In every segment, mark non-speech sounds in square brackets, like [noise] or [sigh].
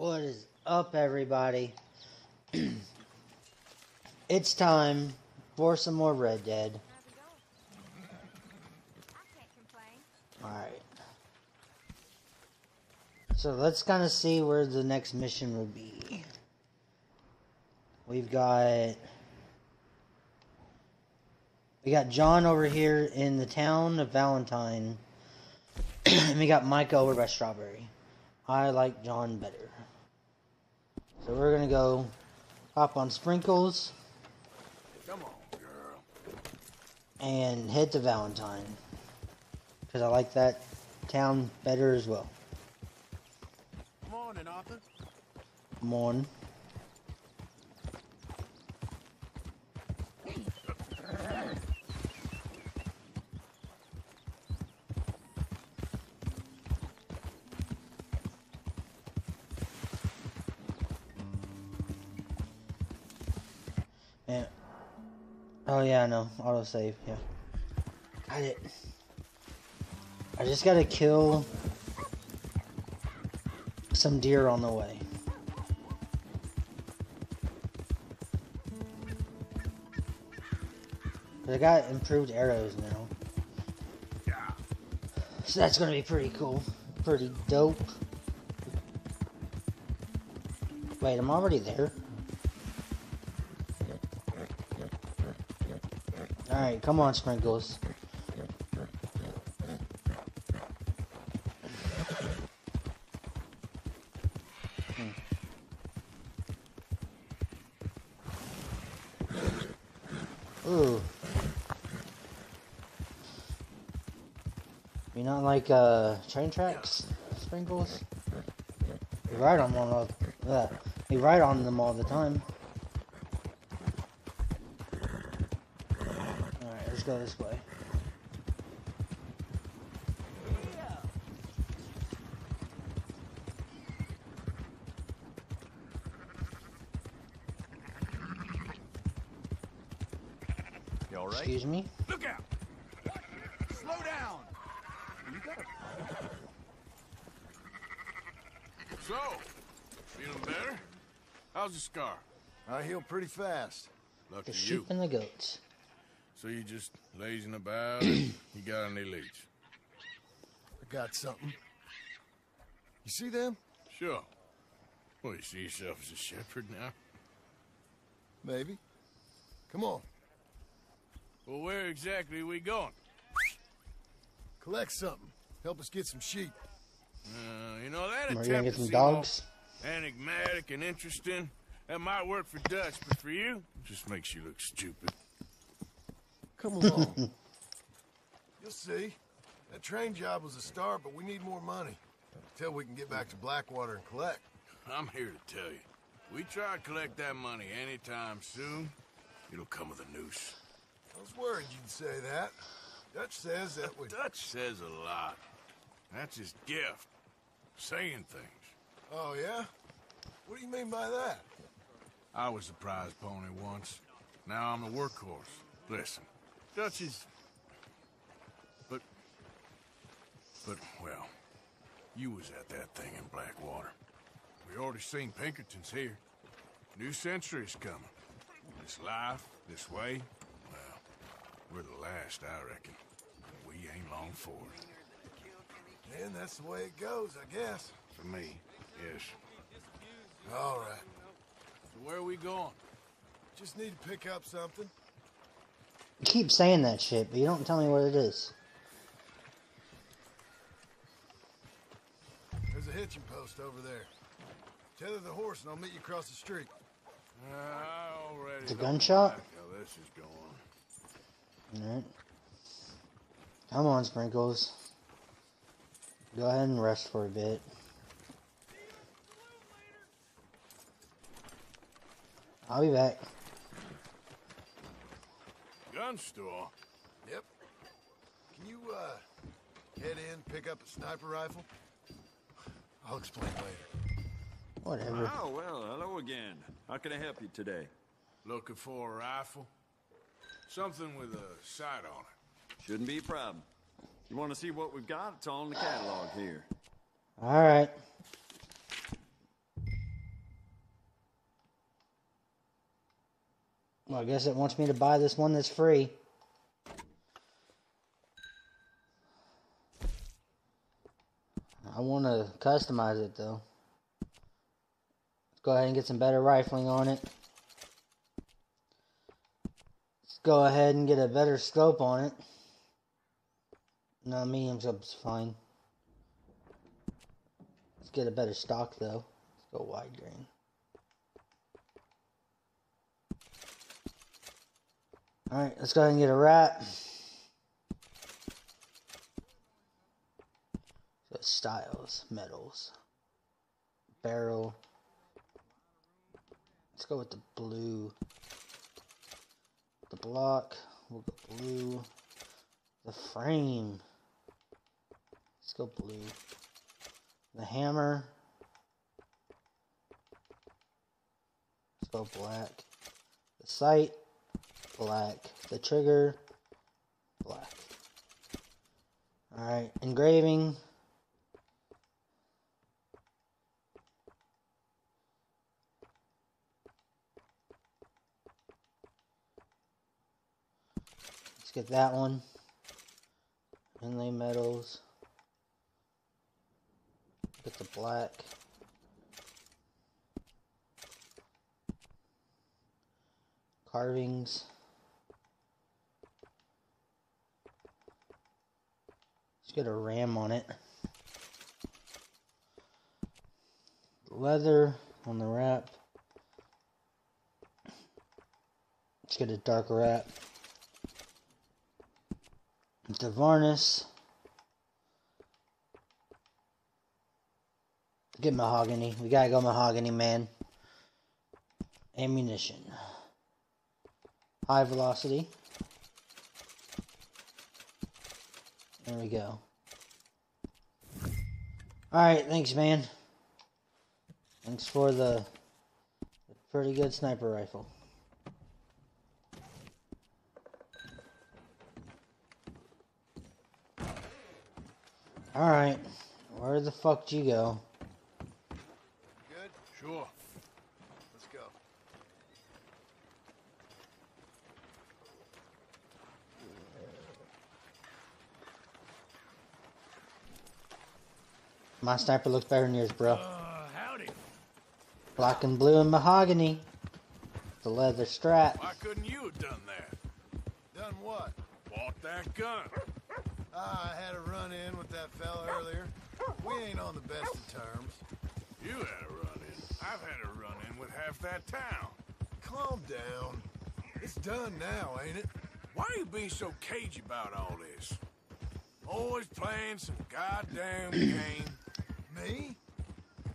What is up, everybody? [clears throat] it's time for some more Red Dead. Alright. So let's kind of see where the next mission would be. We've got... We got John over here in the town of Valentine. [clears throat] and we got Micah over by Strawberry. I like John better. So we're gonna go hop on Sprinkles. Come on, girl. And head to Valentine. Because I like that town better as well. Morning, Arthur. Morning. Yeah, no. Autosave, yeah. Got it. I just gotta kill some deer on the way. I got improved arrows now. So that's gonna be pretty cool. Pretty dope. Wait, I'm already there. Alright, come on, Sprinkles. Ooh. You not like uh train tracks, Sprinkles? You ride on one all uh, you ride on them all the time. Alright, let's go this way. You all right? Excuse me? Look out! Slow down! You got So, feeling better? How's the scar? I heal pretty fast. Lucky The you. sheep and the goats. So you just lazing about? [clears throat] you got any leads? I got something. You see them? Sure. Well, you see yourself as a shepherd now? Maybe. Come on. Well, where exactly are we going? Collect something. Help us get some sheep. Uh, you know, that Are you attempt gonna get some seem dogs? enigmatic and interesting, that might work for Dutch, but for you, it just makes you look stupid. Come along. [laughs] You'll see. That train job was a start, but we need more money. Until we can get back to Blackwater and collect. I'm here to tell you. We try to collect that money anytime soon, it'll come with a noose. I was worried you'd say that. Dutch says that we... Dutch says a lot. That's his gift. Saying things. Oh, yeah? What do you mean by that? I was a prize pony once. Now I'm a workhorse. Listen, Dutch is... But... But, well, you was at that thing in Blackwater. We already seen Pinkertons here. New century's coming. This life, this way, well, we're the last, I reckon. We ain't long for it. And that's the way it goes, I guess. For me, yes. All right. So where are we going? Just need to pick up something. You keep saying that shit, but you don't tell me what it is. There's a hitching post over there. Tether the horse and I'll meet you across the street. I already It's a gunshot? like how this is going. Alright. Come on, Sprinkles. Go ahead and rest for a bit. I'll be back. Gun store? Yep. Can you, uh, head in, pick up a sniper rifle? I'll explain later. Whatever. Oh, well, hello again. How can I help you today? Looking for a rifle? Something with a sight on it. Shouldn't be a problem. You want to see what we've got? It's all in the catalog here. Alright. Well, I guess it wants me to buy this one that's free. I want to customize it though. Let's go ahead and get some better rifling on it. Let's go ahead and get a better scope on it. No, medium scope's fine. Let's get a better stock though. Let's go wide grain. Alright, let's go ahead and get a wrap. So styles, metals, barrel. Let's go with the blue. The block, we'll go blue. The frame. Let's go blue. The hammer. Let's go black. The sight black. The trigger, black. Alright, engraving. Let's get that one. Inlay metals. Get the black. Carvings. Get a ram on it. Leather on the wrap. Let's get a dark wrap. The varnish. Get mahogany. We gotta go mahogany, man. Ammunition. High velocity. There we go. Alright, thanks, man. Thanks for the, pretty good sniper rifle. Alright, where the fuck did you go? Good? Sure. Let's go. My sniper looks better than yours, bro. Uh, howdy. Black and blue and mahogany. The leather strap. Why couldn't you have done that? Done what? Bought that gun. Ah, I had a run in with that fella earlier. We ain't on the best of terms. You had a run in. I've had a run in with half that town. Calm down. It's done now, ain't it? Why are you being so cagey about all this? Always playing some goddamn game. Me?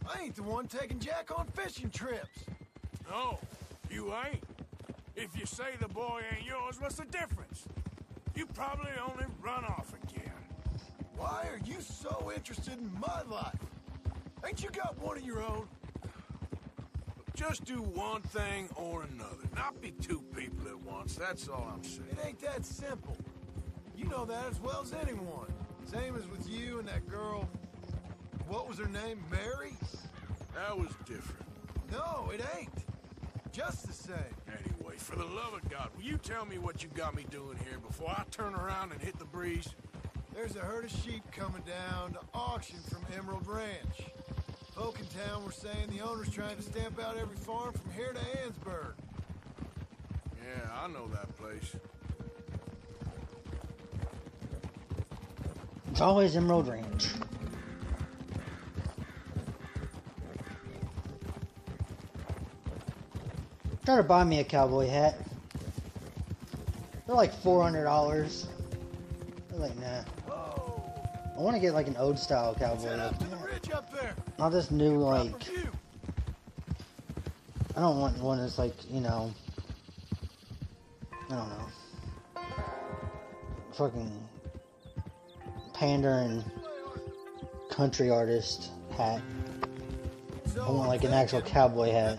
I ain't the one taking Jack on fishing trips. No, you ain't. If you say the boy ain't yours, what's the difference? You probably only run off again. Why are you so interested in my life? Ain't you got one of your own? Just do one thing or another. Not be two people at once. That's all I'm saying. It ain't that simple. You know that as well as anyone. Same as with you and that girl. What was her name? Mary? That was different. No, it ain't. Just the same. Anyway, for the love of God, will you tell me what you got me doing here before I turn around and hit the breeze? There's a herd of sheep coming down to auction from Emerald Ranch. Folk in town were saying the owner's trying to stamp out every farm from here to Annesburg. Yeah, I know that place. It's always Emerald Ranch. Try to buy me a cowboy hat. They're like four hundred dollars. They're like nah. I want to get like an old style cowboy look. up to the ridge up there. Not this new like. I don't want one that's like you know. I don't know. Fucking pandering country artist hat. I want like an actual uh, cowboy hat.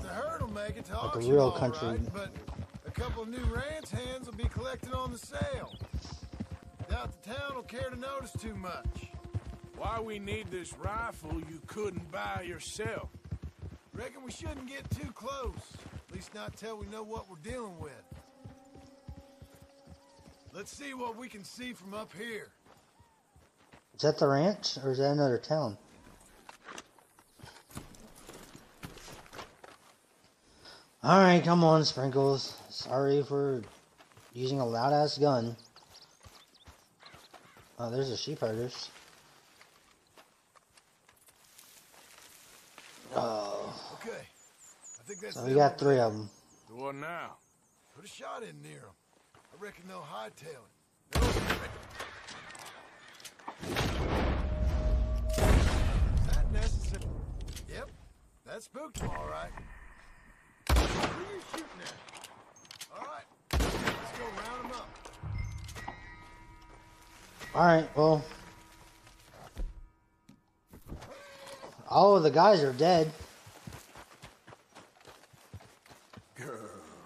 Like a auction real country- right, but a couple of new ranch hands will be collected on the sale. Doubt the town will care to notice too much. Why we need this rifle you couldn't buy yourself? Reckon we shouldn't get too close. At least not till we know what we're dealing with. Let's see what we can see from up here. Is that the ranch or is that another town? Alright, come on, Sprinkles. Sorry for using a loud ass gun. Oh, there's the sheep herders. Oh, Okay. I think that's so we got three of them. So what now? Put a shot in near them. I reckon they'll hightail it. They're looking at me. Is that necessary? Yep. That spooked them all right. Who are you shooting at? All right. Let's go round them up. Alright, well. All of the guys are dead.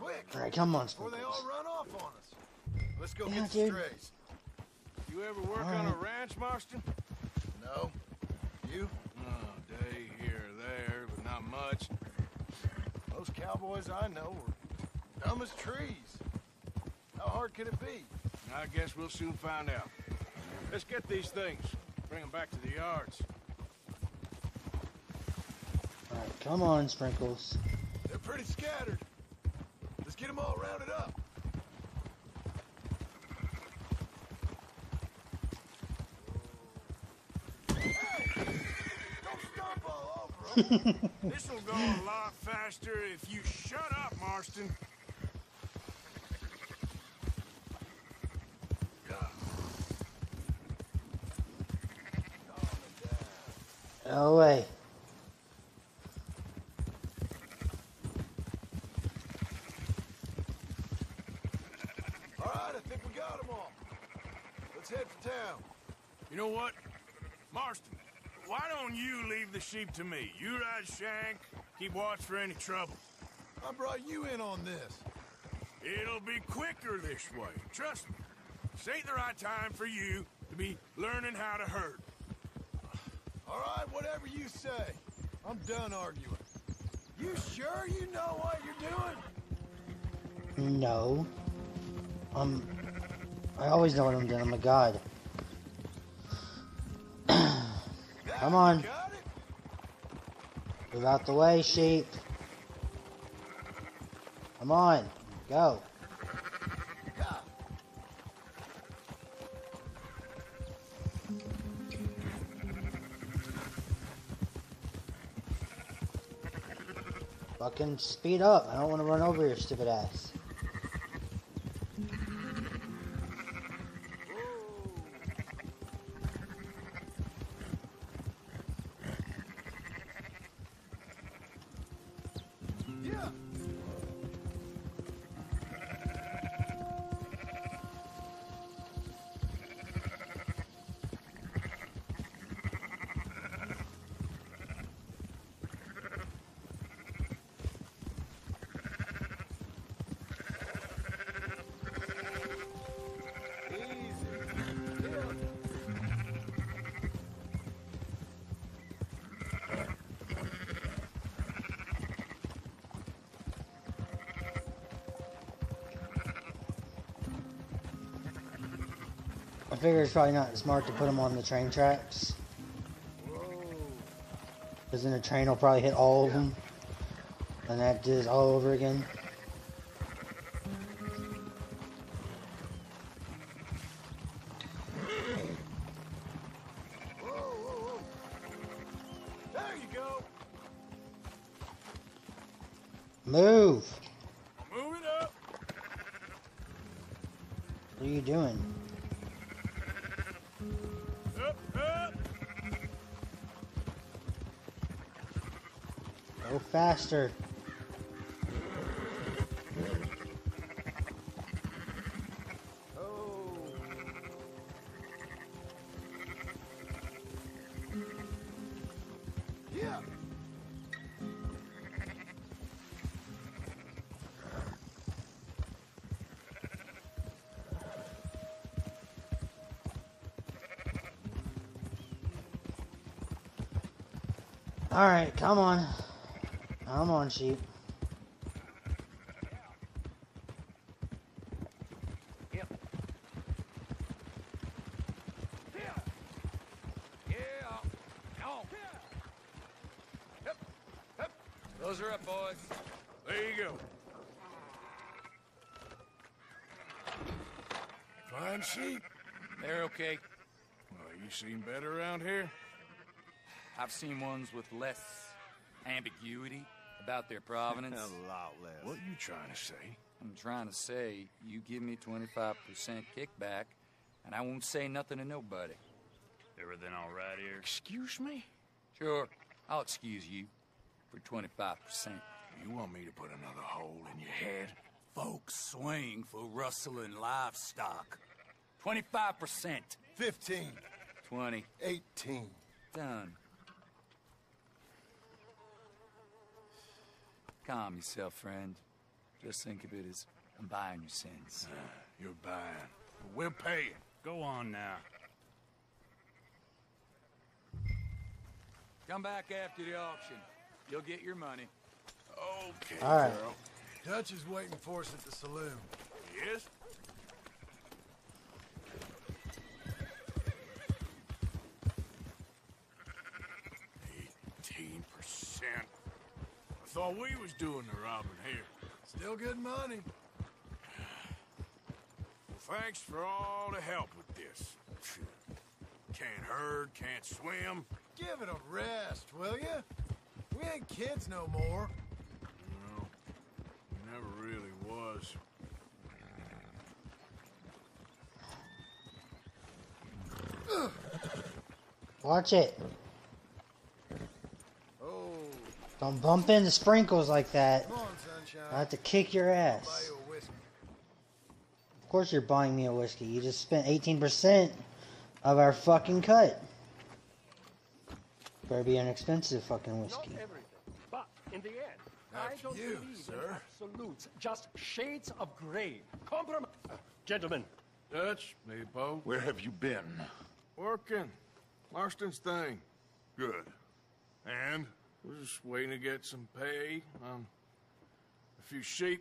Quick. Alright, come on, Before they all run off on us. Let's go Yeah, get the dude. strays. You ever work on a ranch, Marston? No. You? Oh, day here or there, but not much. Most cowboys I know are dumb as trees. How hard can it be? I guess we'll soon find out. Let's get these things. Bring them back to the yards. Alright, come on, Sprinkles. They're pretty scattered. Let's get them all rounded up. Hey! Don't stomp all over 'em. This'll go a lot faster if you shut up, Marston. No way. All right, I think we got them all. Let's head for town. You know what? Marston, why don't you leave to me? You ride Shank, keep watch for any trouble. I brought you in on this. It'll be quicker this way. Trust me. This ain't the right time for you to be learning how to hurt. All right, whatever you say. I'm done arguing. You sure you know what you're doing? No. Um, I always know what I'm doing. I'm a god. [clears throat] Come Now on. Move out the way, sheep. Come on. Go. Fucking speed up. I don't want to run over your stupid ass. Figure it's probably not smart to put them on the train tracks. Because then the train will probably hit all of them. And that does all over again. Faster. Alright, come on. Come on, sheep. Those are up, boys. There you go. Fine sheep. They're okay. Well, you seen better around here? I've seen ones with less ambiguity about their provenance. [laughs] A lot less. What you trying to say? I'm trying to say, you give me 25% kickback, and I won't say nothing to nobody. Everything all right here? Excuse me? Sure, I'll excuse you for 25%. You want me to put another hole in your head? Folks swing for rustling livestock. 25%. 15. 20. 18. Done. Calm yourself, friend. Just think of it as I'm buying your sins. Uh, you're buying. But we're paying. Go on now. Come back after the auction. You'll get your money. Okay, All right. girl. Dutch is waiting for us at the saloon. Yes? Thought we was doing the robbing here. Still good money. Well, thanks for all the help with this. Can't herd, can't swim. Give it a rest, will ya? We ain't kids no more. No, we never really was. Watch it. Oh, Don't bump into sprinkles like that. on. I have to kick your ass. you. Of course you're buying me a whiskey. You just spent 18% of our fucking cut. Better be an expensive fucking whiskey. but in the end, I don't you, believe sir. in absolutes, just shades of gray. Compromise. Uh, gentlemen, Dutch, me, Where have you been? Working. Marston's thing. Good. And? We're just waiting to get some pay on a few sheep.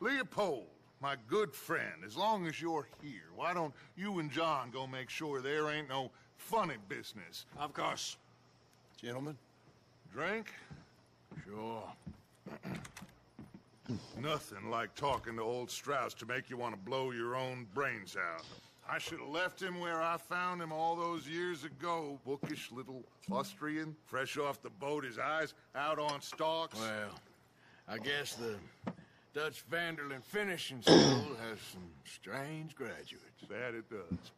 Leopold, my good friend, as long as you're here, why don't you and John go make sure there ain't no funny business? Of course. Gentlemen, Drink? Sure. Nothing like talking to old Strauss to make you want to blow your own brains out. I should have left him where I found him all those years ago. Bookish little Austrian, fresh off the boat, his eyes out on stalks. Well, I guess the Dutch van der Linde Finishing School [clears throat] has some strange graduates. That it does.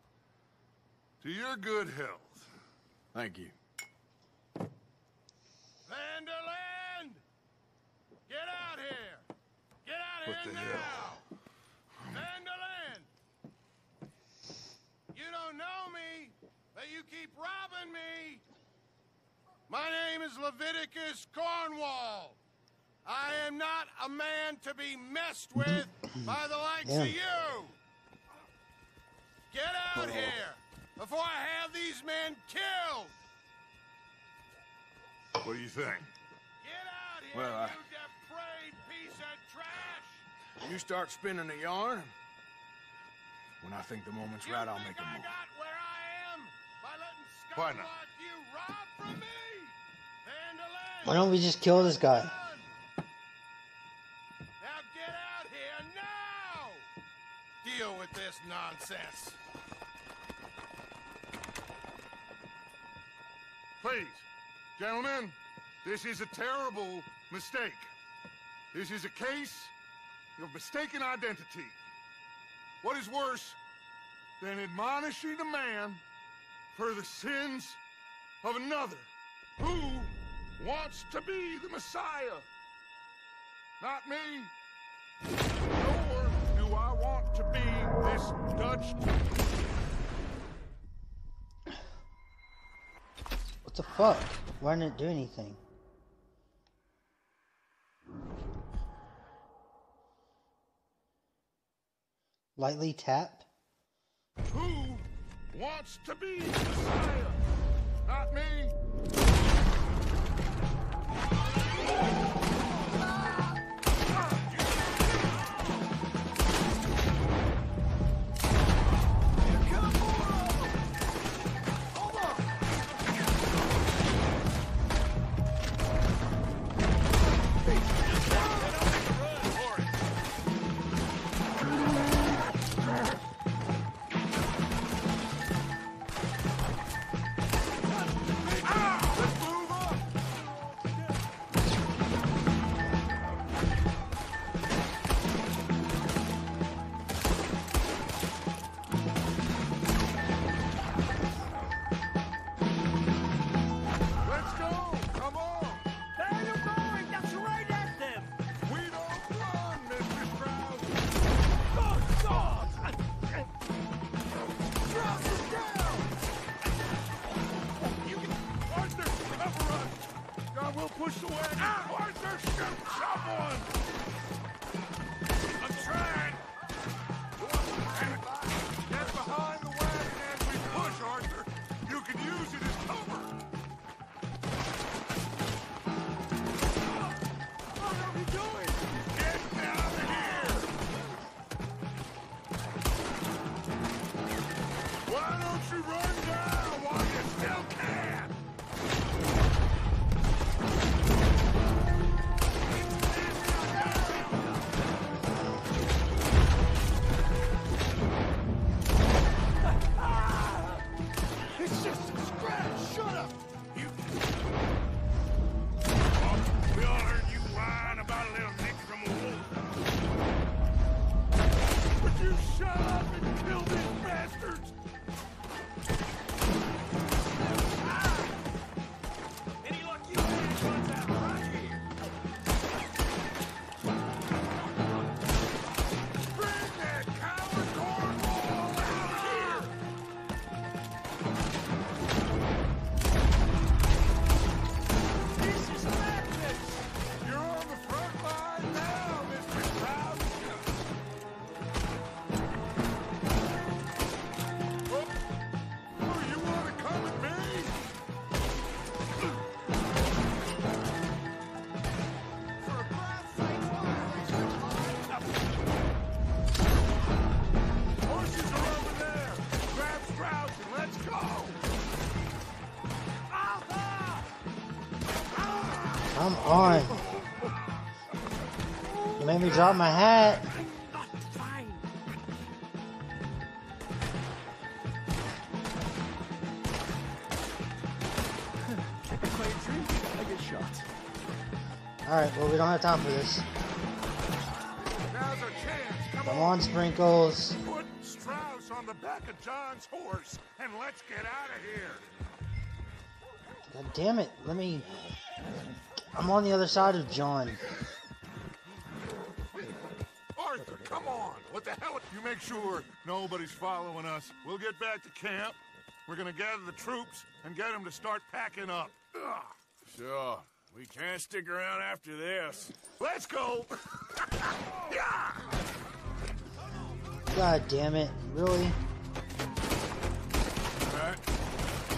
To your good health. Thank you. Van der Linde! Get out here! Get out What here now! hell? Van der Linde! You don't know me, but you keep robbing me! My name is Leviticus Cornwall. I am not a man to be messed with by the likes Yeah. of you! Get out here before I have these men killed! What do you think? Get out here, Well, I- you depraved piece of trash! You start spinning the yarn. When I think the moment's You right, I'll make a I move. Van der Linde! Why don't we just kill this guy? Now get out here now! Deal with this nonsense. Please, gentlemen, this is a terrible mistake. This is a case of mistaken identity. What is worse than admonishing a man for the sins of another who wants to be the Messiah? Not me. Nor do I want to be this Dutch What the fuck? Why didn't it do anything? Lightly tap? Who wants to be Messiah? Not me. Made my hat. I get shot. Alright, well, we don't have time for this. Now's our chance. Come, Come on, Sprinkles. Put Strauss on the back of John's horse and let's get out of here. God damn it. Let me. I'm on the other side of John. On. What the hell? You make sure nobody's following us. We'll get back to camp. We're gonna gather the troops and get them to start packing up. Ugh. Sure. We can't stick around after this. Let's go. [laughs] yeah. God damn it. Really? All right.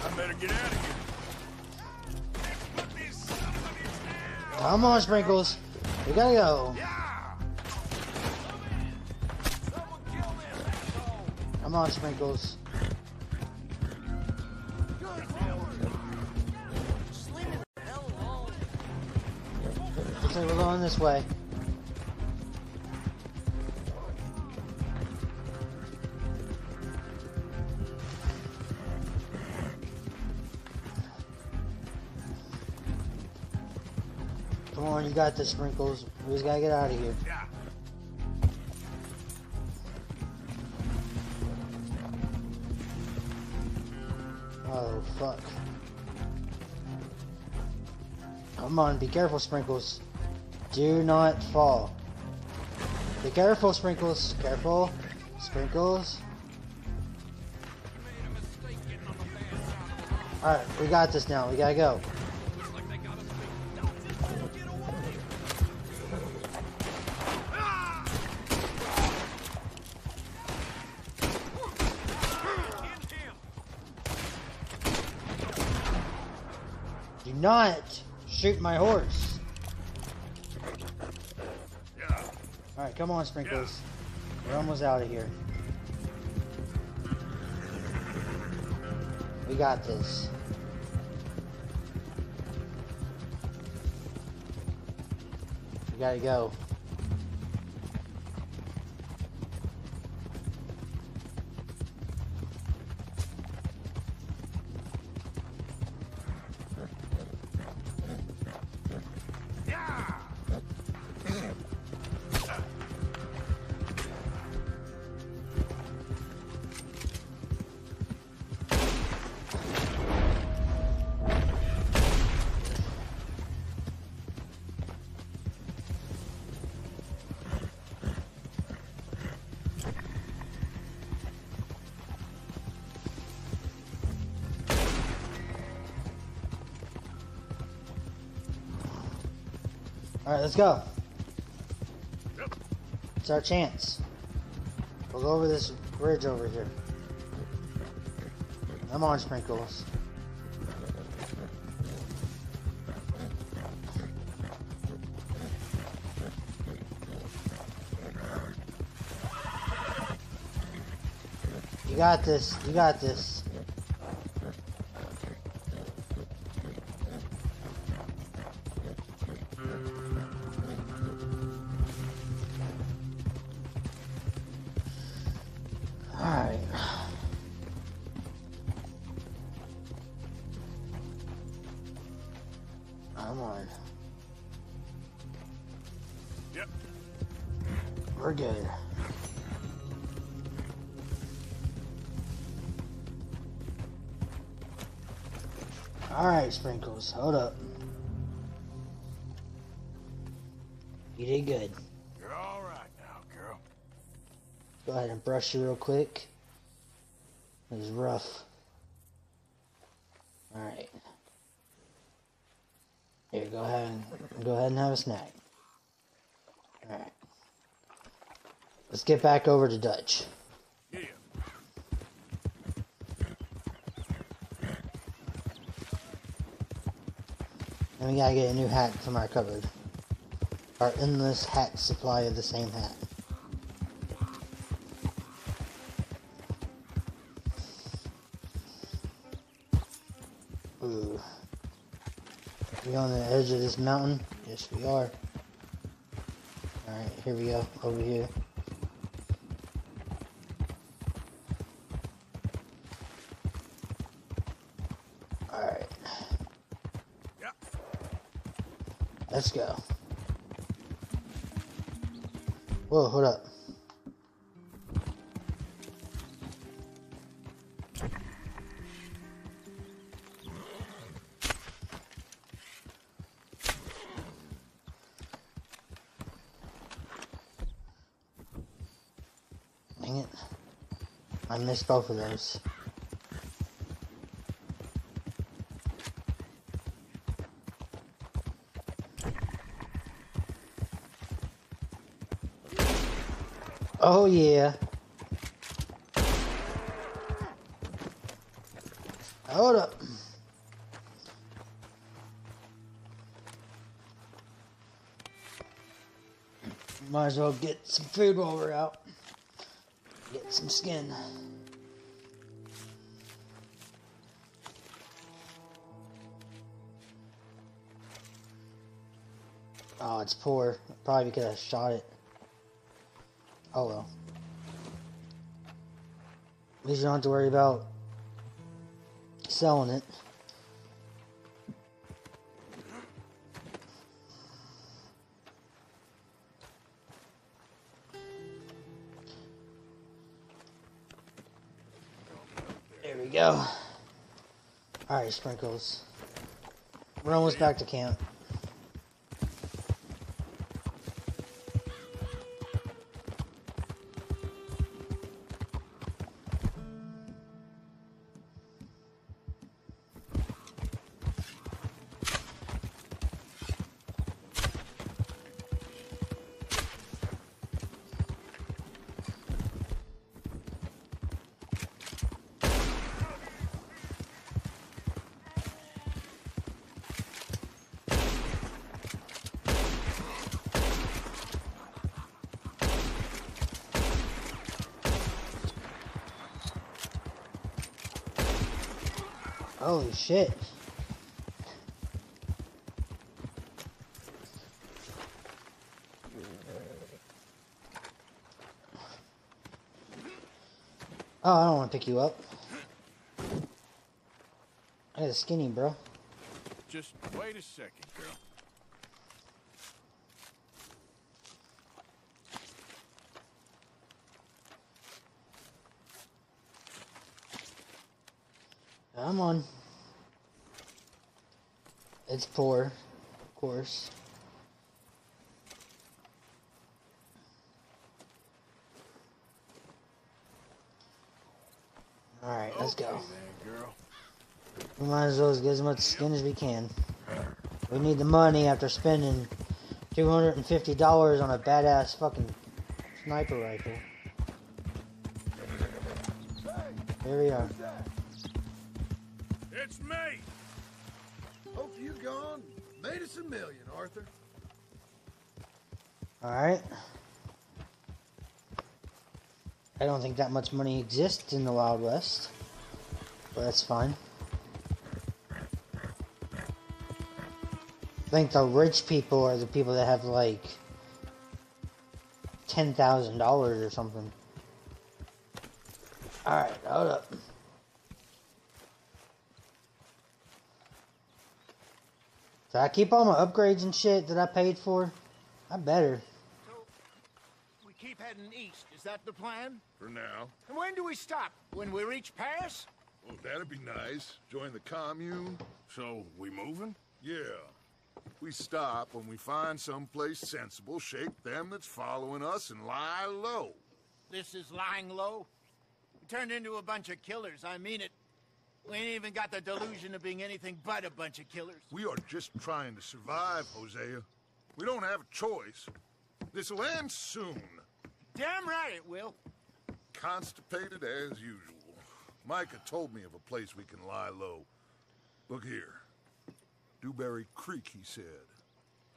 I better get out of here. Come on, Sprinkles. We gotta go. Yeah. Come on, Sprinkles. Looks like we're going this way. Come on, you got this, Sprinkles. We just gotta get out of here. Come on, be careful, Sprinkles. Do not fall. Be careful, Sprinkles. Careful. Sprinkles. Alright, we got this now. We gotta go. Shoot my horse. Yeah. Alright, come on, Sprinkles. We're almost out of here. We got this. We gotta go. Let's go. It's our chance. We'll go over this bridge over here. Come on, Sprinkles. You got this. You got this. Sprinkles, hold up. You did good. You're all right now, girl. Go ahead and brush you real quick. It was rough. Alright. Here, go ahead and go ahead and have a snack. Alright. Let's get back over to Dutch. And we gotta get a new hat from our cupboard. Our endless hat supply of the same hat. Ooh. We on the edge of this mountain? Yes, we are. Alright, here we go. Over here. Alright. Yeah. Let's go. Whoa, hold up. Dang it. I missed both of those. Oh yeah. Hold up. Might as well get some food while we're out. Get some skin. Oh, it's poor. Probably because I shot it. Oh well. At least you don't have to worry about selling it. There we go. Alright, Sprinkles. We're almost back to camp. Shit. Oh, I don't want to pick you up. I got a skinny, bro. Just wait a second, girl. Come on. It's poor, of course. Alright, let's go. We might as well get as much skin as we can. We need the money after spending Two hundred and fifty dollars on a badass fucking sniper rifle. Here we are. Us a million, Arthur. Alright. I don't think that much money exists in the Wild West. But that's fine. I think the rich people are the people that have like ten thousand dollars or something. Alright, hold up. Did I keep all my upgrades and shit that I paid for? I better. So, we keep heading east. Is that the plan? For now. And when do we stop? When we reach Paris? Oh, that'd be nice. Join the commune. So, we moving? Yeah. We stop when we find someplace sensible, shake them that's following us, and lie low. This is lying low. We turned into a bunch of killers. I mean it. We ain't even got the delusion of being anything but a bunch of killers. We are just trying to survive, Hosea. We don't have a choice. This'll end soon. Damn right it will. Constipated as usual. Micah told me of a place we can lie low. Look here. Dewberry Creek, he said.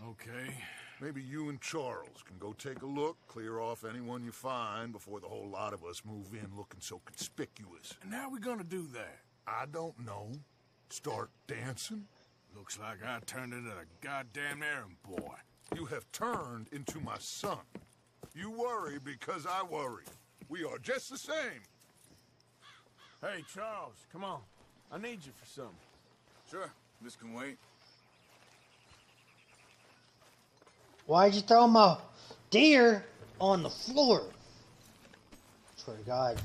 Okay. Maybe you and Charles can go take a look, clear off anyone you find before the whole lot of us move in looking so conspicuous. And how are we gonna do that? I don't know. Start dancing? Looks like I turned into the goddamn errand boy. You have turned into my son. You worry because I worry. We are just the same. Hey, Charles, come on. I need you for something. Sure, this can wait. Why'd you throw my deer on the floor? Swear to God,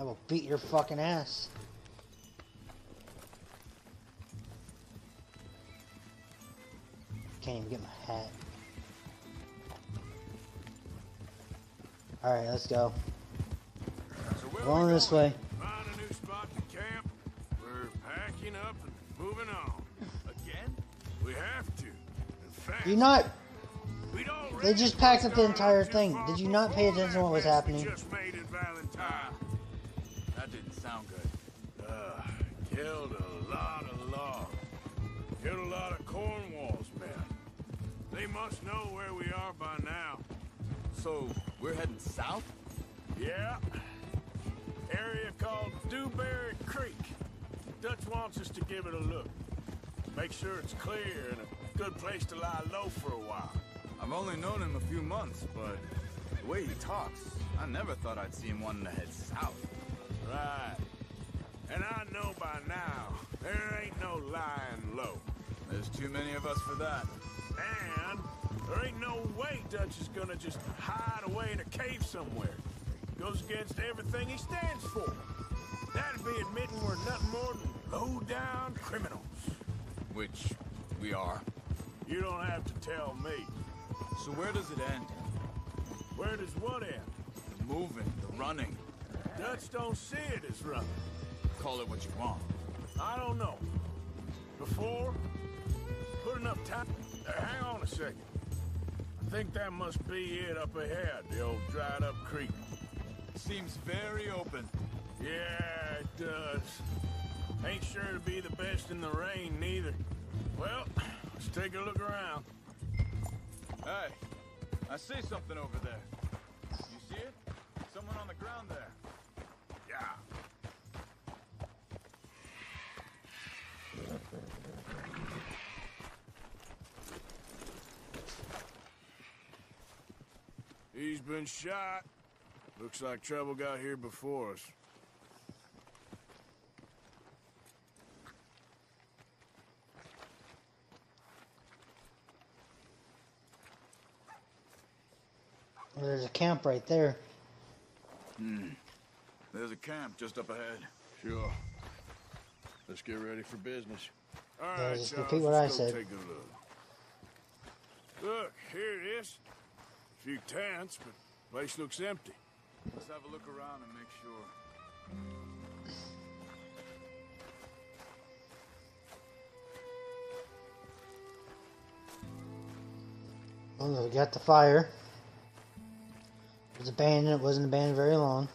I will beat your fucking ass. Can't even get my hat. Alright, let's go. So where Going this way. Find a new spot to camp. We're packing up and moving on. Again? We have to. And fast. You not They just packed up the entire thing. Did you not pay attention to what was that mess we happening? just made in Valentine. That didn't sound good. Uh, killed a They must know where we are by now. So, we're heading south? Yeah. Area called Dewberry Creek. Dutch wants us to give it a look. Make sure it's clear and a good place to lie low for a while. I've only known him a few months, but the way he talks, I never thought I'd see him wanting to head south. Right. And I know by now, there ain't no lying low. There's too many of us for that. And there ain't no way Dutch is gonna just hide away in a cave somewhere. Goes against everything he stands for. That'd be admitting we're nothing more than low-down criminals. Which we are. You don't have to tell me. So where does it end? Where does what end? The moving, the running. Dutch don't see it as running. Call it what you want. I don't know. Before, put enough time. Hang on a second. I think that must be it up ahead, the old dried up creek. Seems very open. Yeah, it does. Ain't sure to be the best in the rain, neither. Well, let's take a look around. Hey, I see something over there. You see it? Someone on the ground there. Yeah. He's been shot. Looks like trouble got here before us. There's a camp right there. Hmm. There's a camp just up ahead. Sure. Let's get ready for business. All Yeah, right, just repeat what I let's go said. Take a look. Look, here it is. A few tents, but place looks empty. Let's have a look around and make sure. Well, we got the fire. It was abandoned. It wasn't abandoned very long.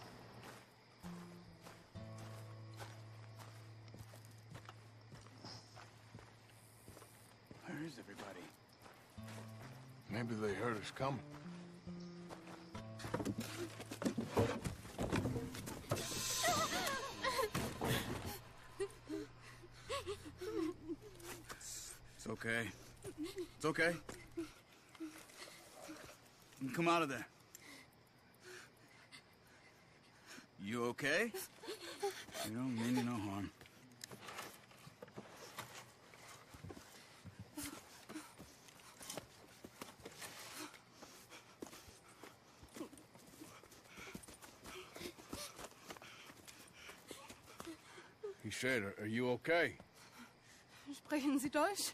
Okay. Come out of there. You okay? You don't mean you no harm. He said, are you okay? Sprechen Sie Deutsch?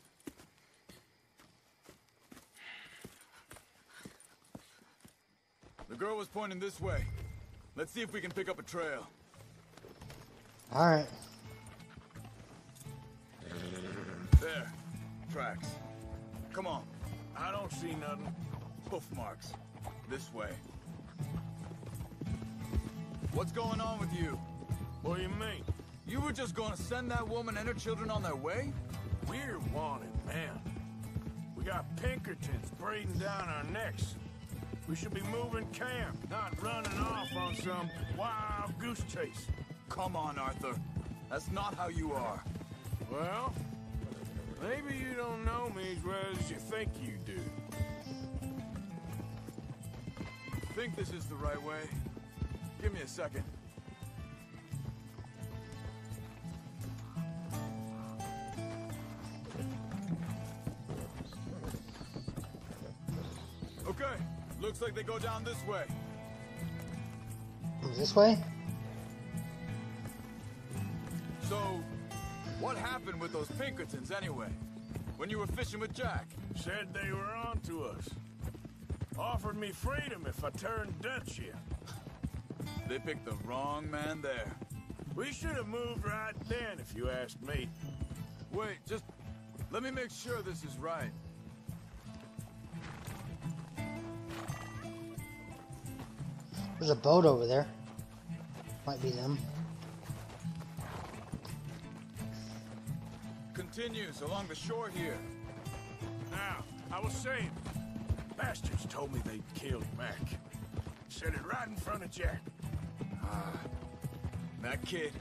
The girl was pointing this way. Let's see if we can pick up a trail. All right. There. Tracks. Come on. I don't see nothing. Hoof marks. This way. What's going on with you? What do you mean? You were just gonna send that woman and her children on their way? We're wanted, man. We got Pinkertons breathing down our necks. We should be moving camp, not running off on some wild goose chase. Come on, Arthur. That's not how you are. Well, maybe you don't know me as well as you think you do. Think this is the right way? Give me a second. Looks like they go down this way. This way? So, what happened with those Pinkertons anyway? When you were fishing with Jack? Said they were on to us. Offered me freedom if I turned Dutch here. They picked the wrong man there. We should have moved right then, if you asked me. Wait, just let me make sure this is right. There's a boat over there. Might be them. Continues along the shore here. Now, I was saying, bastards told me they'd killed Mac. Said it right in front of Jack. Ah, that kid,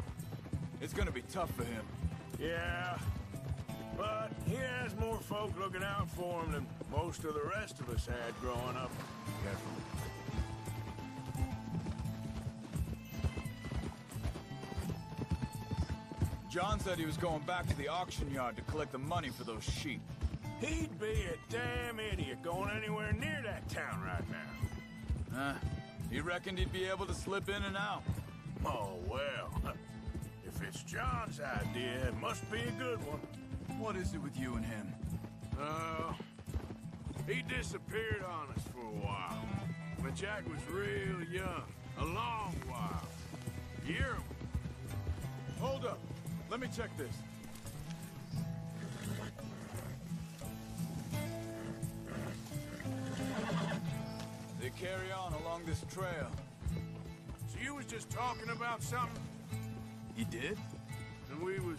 it's gonna be tough for him. Yeah, but he has more folk looking out for him than most of the rest of us had growing up. Careful. John said he was going back to the auction yard to collect the money for those sheep. He'd be a damn idiot going anywhere near that town right now. Huh? He reckoned he'd be able to slip in and out. Oh, well. [laughs] If it's John's idea, it must be a good one. What is it with you and him? Uh, he disappeared on us for a while. When Jack was real young. A long while. Year Hold up. Let me check this. They carry on along this trail. So you was just talking about something, He did? and we was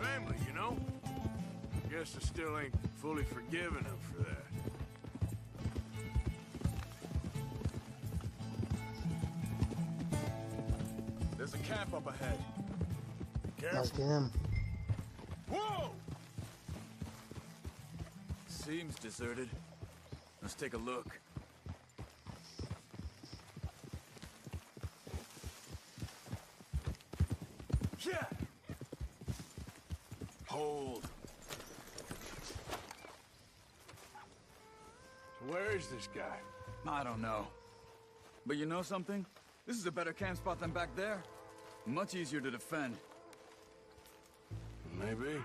family, you know? Guess I still ain't fully forgiven him for that. There's a camp up ahead. Careful. be them. Whoa! Seems deserted. Let's take a look. Yeah! Hold. So where is this guy? I don't know. But you know something? This is a better camp spot than back there. Much easier to defend. Maybe.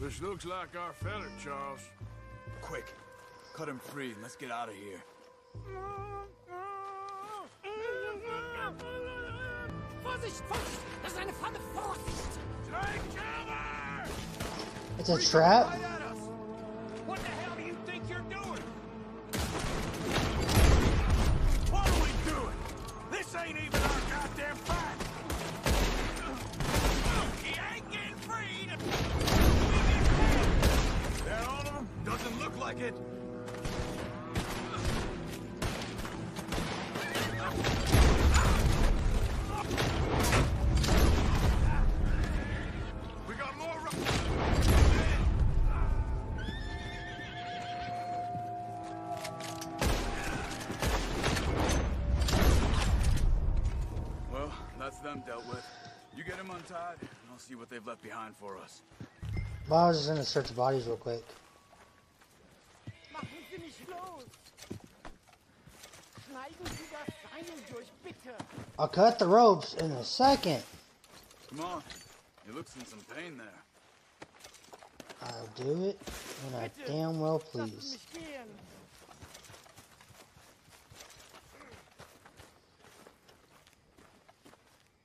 This looks like our feller, Charles. Quick, cut him free and let's get out of here. Vorsicht, Vorsicht! Das ist eine Falle! Vorsicht! Take cover! It's a trap? Like it. We got more Well, that's them dealt with. You get them untied, and I'll see what they've left behind for us. Well, I was just gonna search the bodies real quick. Machen Sie mich los! Schneiden Sie das Seil durch, bitte! I'll cut the ropes in a second. Come on. He looks in some pain there. I'll do it when I damn well please. mich!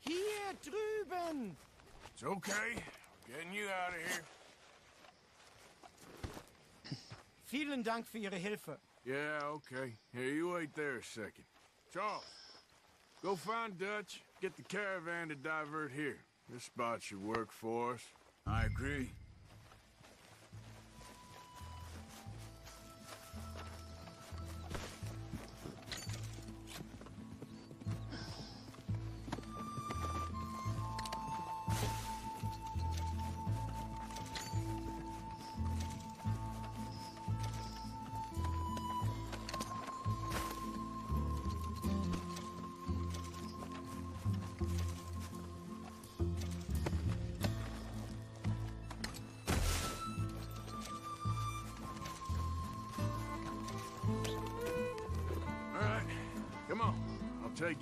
Hier drüben! It's okay. We're getting you out of here. Vielen Dank für Ihre Hilfe. Yeah, okay. Here, you wait there a second. Charles, go find Dutch. Get the caravan to divert here. This spot should work for us. I agree.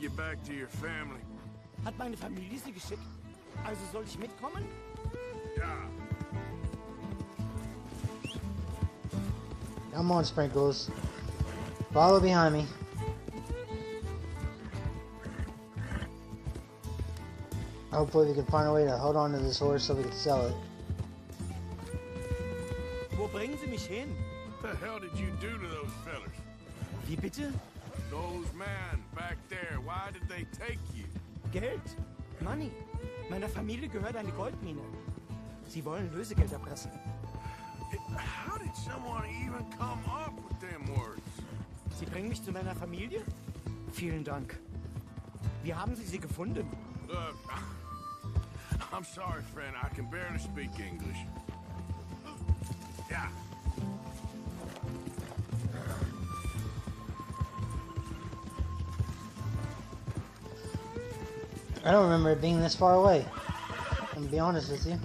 You back to your family. Hat meine Familie Sie geschickt? Also soll ich mitkommen? Yeah. Come on, Sprinkles. Follow behind me. Hopefully we can find a way to hold on to this horse so we can sell it. Wo bringen Sie mich hin? What the hell did you do to those fellers? Wie bitte? Those men back there, why did they take you? Geld. Money. Meiner Familie gehört eine Goldmine. Sie wollen Lösegeld erpressen. How did someone even come up with them words? Sie bringen mich zu meiner Familie? Vielen Dank. Wie haben Sie sie gefunden? Look, [laughs] I'm sorry, friend. I can barely speak English. I don't remember it being this far away. I'm gonna be honest with you.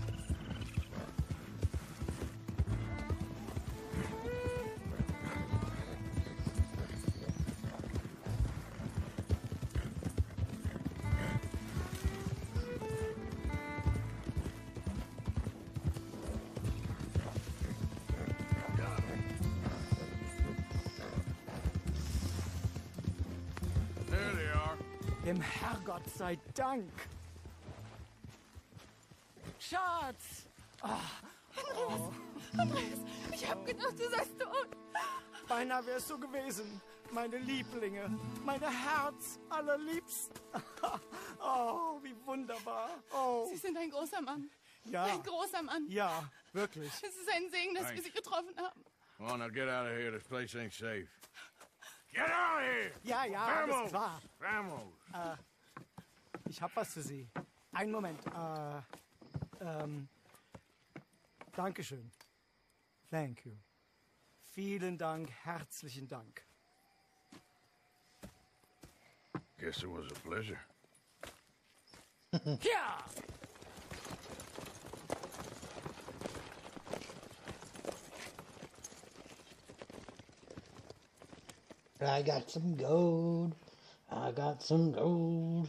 Sei Dank. Schatz! Andreas, ich hab gedacht, du seist tot. Beinahe wär's so gewesen. Meine Lieblinge, meine Herz allerliebsten. [laughs] oh, wie wunderbar. Oh, Sie sind ein großer Mann. ja. Ein großer Mann. Ja, wirklich. Es ist ein Segen, dass wir Thanks. Sie getroffen haben. Come on, now get out of here. This place ain't safe. Get out of here! Ja, ja, alles Vamos! klar. Vamos! Ich hab was für Sie. Einen Moment. Äh, ähm, Dankeschön. Thank you. Vielen Dank, herzlichen Dank. Guess it was a pleasure. Ja! I got some gold. I got some gold.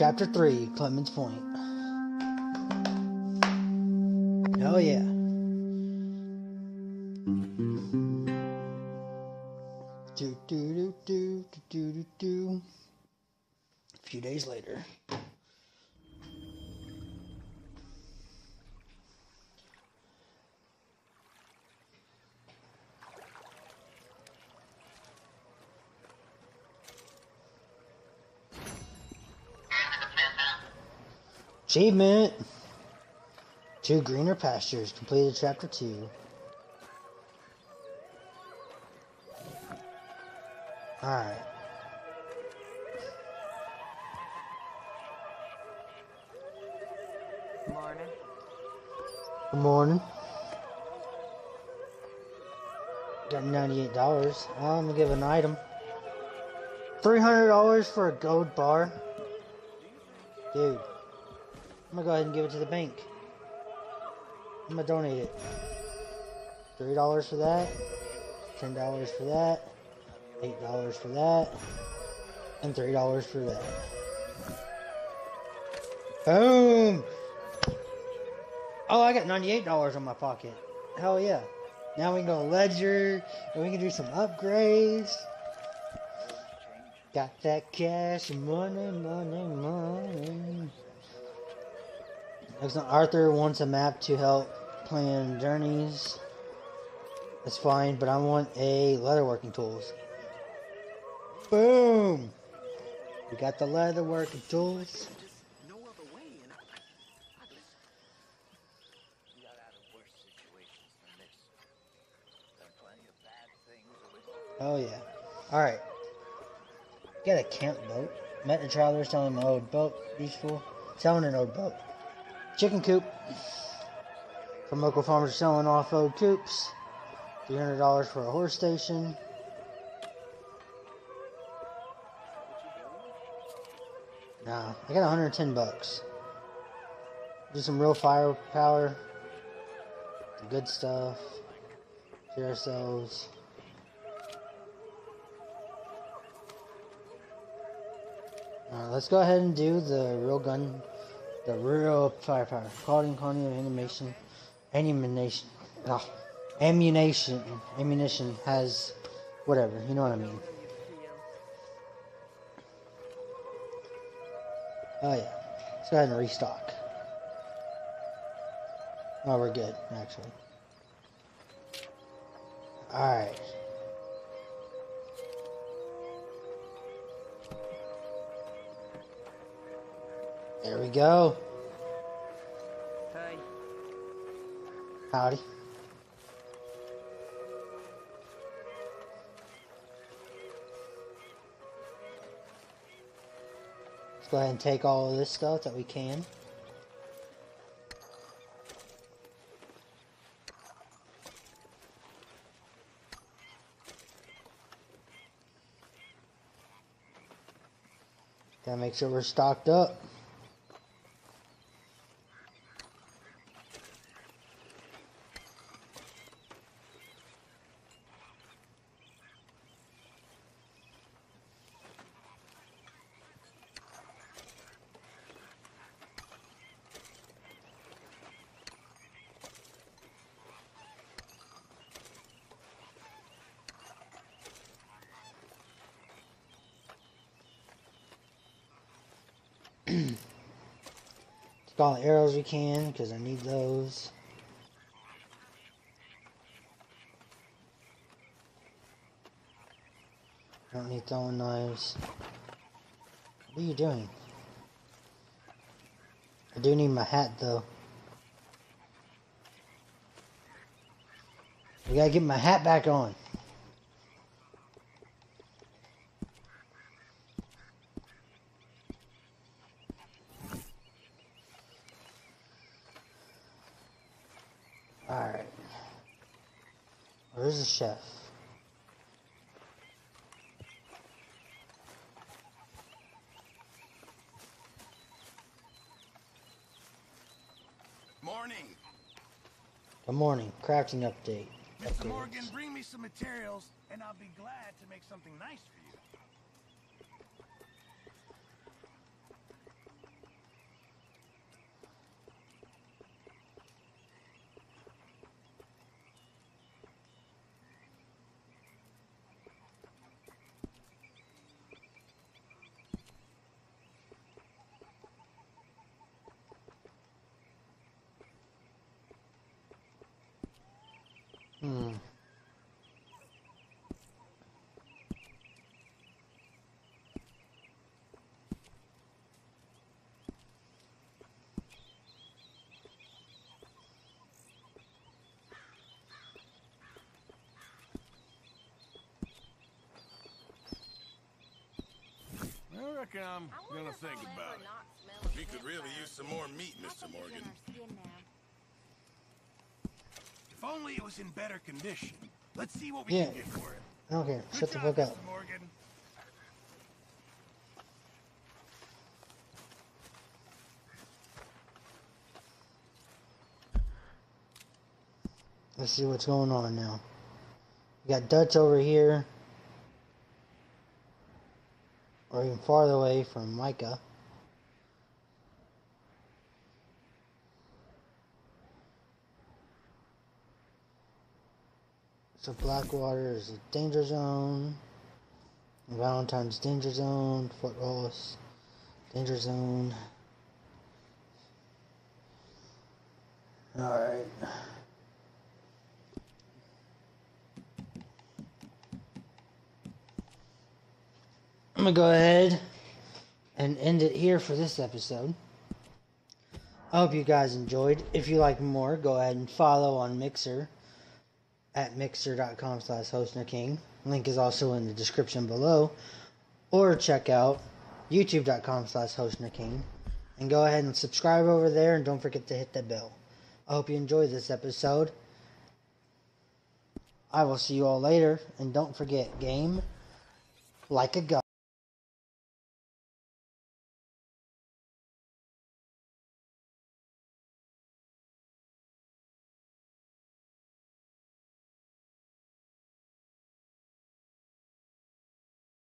Chapter 3 Clemens Point. Oh, yeah. Achievement! Two greener pastures. Completed chapter 2. Alright. Morning. Good morning. Got $98. I'm gonna give an item. $300 for a gold bar. Dude. I'm gonna go ahead and give it to the bank. I'm gonna donate it. Three dollars for that. Ten dollars for that. Eight dollars for that. And three dollars for that. Boom! Oh, I got ninety-eight dollars on my pocket. Hell yeah! Now we can go Ledger, and we can do some upgrades. Got that cash, money, money, money. Excellent. Arthur wants a map to help plan journeys. That's fine, but I want a leatherworking tools. Boom! We got the leatherworking tools. Oh yeah. Alright. Got a camp boat. Met the travelers selling an old boat. Useful. Selling an old boat. Chicken coop. Some local farmers selling off-road coops. $300 for a horse station. Nah, I got 110 bucks. Do some real firepower. Good stuff. See ourselves. Alright, let's go ahead and do the real gun, the real firepower. calling of animation, ammunition, ah, ammunition, ammunition has whatever, you know what I mean. Oh yeah, let's go ahead and restock. Oh, we're good, actually. Alright. There we go. Hey, Howdy. Let's go ahead and take all of this stuff that we can. Gotta make sure we're stocked up. Take all the arrows can because I need those. I don't need throwing knives. What are you doing? I do need my hat though. We gotta get my hat back on. Alright. Where's the chef? Morning. Good morning. Crafting update. Mr. Morgan, bring me some materials, and I'll be glad to make something nice for you. Hmm. I reckon I'm gonna think about it. We could really use some more meat, Mr. Morgan. If only it was in better condition. Let's see what we Yeah. can get for it. I don't care. Good Shut the fuck up. Mr. Morgan. Let's see what's going on now. We got Dutch over here. Or even farther away from Micah. So Blackwater is a danger zone. Valentine's danger zone. Fort Ross danger zone. Alright. I'm gonna go ahead and end it here for this episode. I hope you guys enjoyed. If you like more, go ahead and follow on Mixer at mixer.com slash HolstnerKing. Link is also in the description below. Or check out youtube.com slash HolstnerKing. And go ahead and subscribe over there and don't forget to hit the bell. I hope you enjoyed this episode. I will see you all later. And don't forget, game like a god.